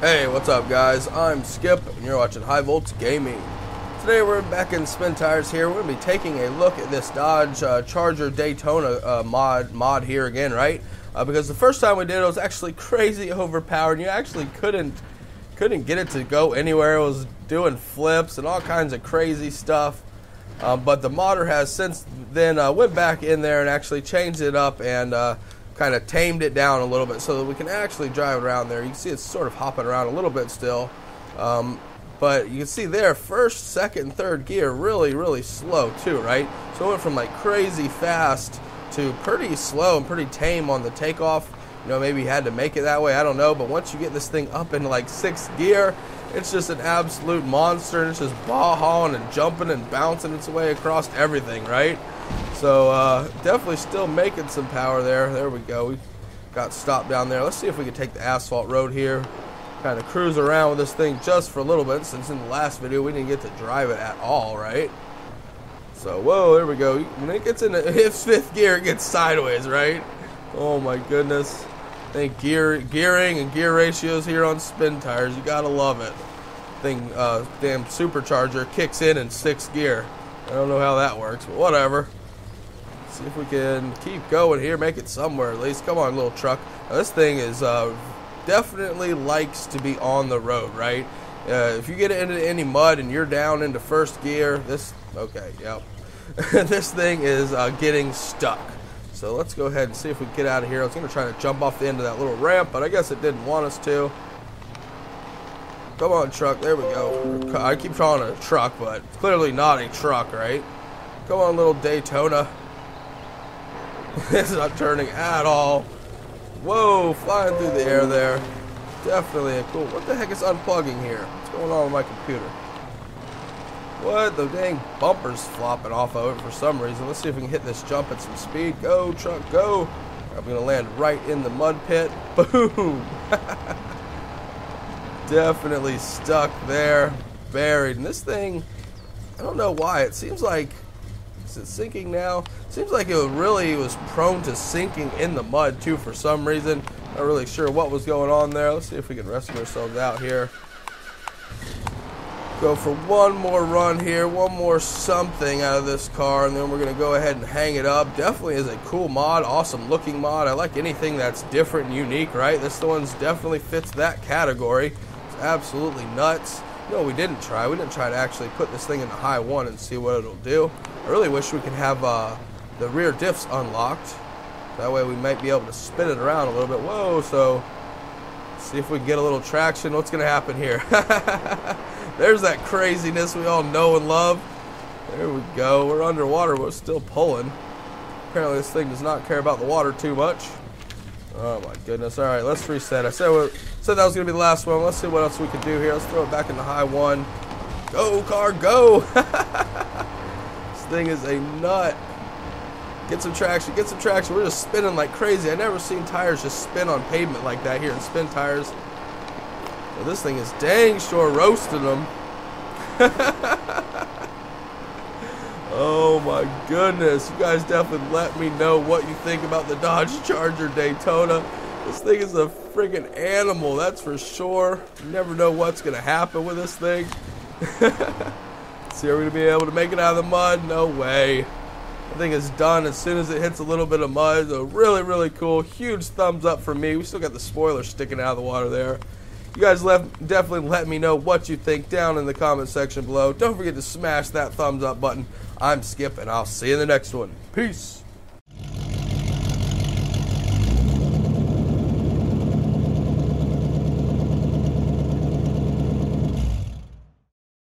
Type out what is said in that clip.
Hey, what's up, guys? I'm Skip, and you're watching High Volts Gaming. Today we're back in Spintires here. We're going to be taking a look at this Dodge uh, Charger Daytona uh, mod mod here again, right? Uh, because the first time we did it, it was actually crazy overpowered. You actually couldn't couldn't get it to go anywhere. It was doing flips and all kinds of crazy stuff. Um, but the modder has since then uh, went back in there and actually changed it up and uh, kind of tamed it down a little bit so that we can actually drive around there. You can see it's sort of hopping around a little bit still. Um, but you can see there, first, second, third gear, really, really slow too, right? So it went from like crazy fast to pretty slow and pretty tame on the takeoff. You know, maybe you had to make it that way, I don't know. But once you get this thing up into like sixth gear, it's just an absolute monster. And it's just ball hauling and jumping and bouncing its way across everything, right? So uh, definitely still making some power there. There we go. We got stopped down there. Let's see if we can take the asphalt road here kind of cruise around with this thing just for a little bit since in the last video we didn't get to drive it at all, right? So, whoa, there we go. When it gets in its fifth gear, it gets sideways, right? Oh my goodness. Think gear, gearing and gear ratios here on Spintires, you gotta love it. Thing, uh, damn supercharger kicks in in sixth gear. I don't know how that works, but whatever. see if we can keep going here, make it somewhere at least. Come on, little truck. Now, this thing is uh, definitely likes to be on the road, right? Uh, if you get into any mud and you're down into first gear, this okay, yep. this thing is uh, getting stuck. So let's go ahead and see if we can get out of here. I was going to try to jump off the end of that little ramp, but I guess it didn't want us to. Come on, truck. There we go. I keep calling it a truck, but it's clearly not a truck, right? Come on, little Daytona. it's not turning at all. Whoa, flying through the air there. Definitely a cool. What the heck is unplugging here? What's going on with my computer? What? The dang bumper's flopping off of it for some reason. Let's see if we can hit this jump at some speed. Go, truck, go. I'm going to land right in the mud pit. Boom. Definitely stuck there. Buried. And this thing, I don't know why. It seems like is it sinking now? Seems like it really was prone to sinking in the mud too for some reason. Not really sure what was going on there. Let's see if we can rescue ourselves out here. Go for one more run here, one more something out of this car, and then we're going to go ahead and hang it up. Definitely is a cool mod, awesome looking mod. I like anything that's different and unique, right? This one's definitely fits that category. It's absolutely nuts. No, we didn't try. We didn't try to actually put this thing in the high one and see what it'll do. I really wish we could have uh, the rear diffs unlocked. That way we might be able to spin it around a little bit. Whoa, so see if we can get a little traction. What's going to happen here? There's that craziness we all know and love. There we go. We're underwater, but we're still pulling. Apparently this thing does not care about the water too much. Oh my goodness. All right, let's reset. I said, said that was going to be the last one. Let's see what else we can do here. Let's throw it back in the high one. Go, car, go! this thing is a nut. Get some traction, get some traction. We're just spinning like crazy. I never seen tires just spin on pavement like that here and Spintires. This thing is dang sure roasting them. Oh my goodness. You guys definitely let me know what you think about the Dodge Charger Daytona. This thing is a friggin' animal, that's for sure. You never know what's going to happen with this thing. See, are we going to be able to make it out of the mud? No way. I think it's done as soon as it hits a little bit of mud. So really, really cool. Huge thumbs up for me. We still got the spoiler sticking out of the water there. You guys left, definitely let me know what you think down in the comment section below. Don't forget to smash that thumbs up button. I'm Skip, and I'll see you in the next one. Peace.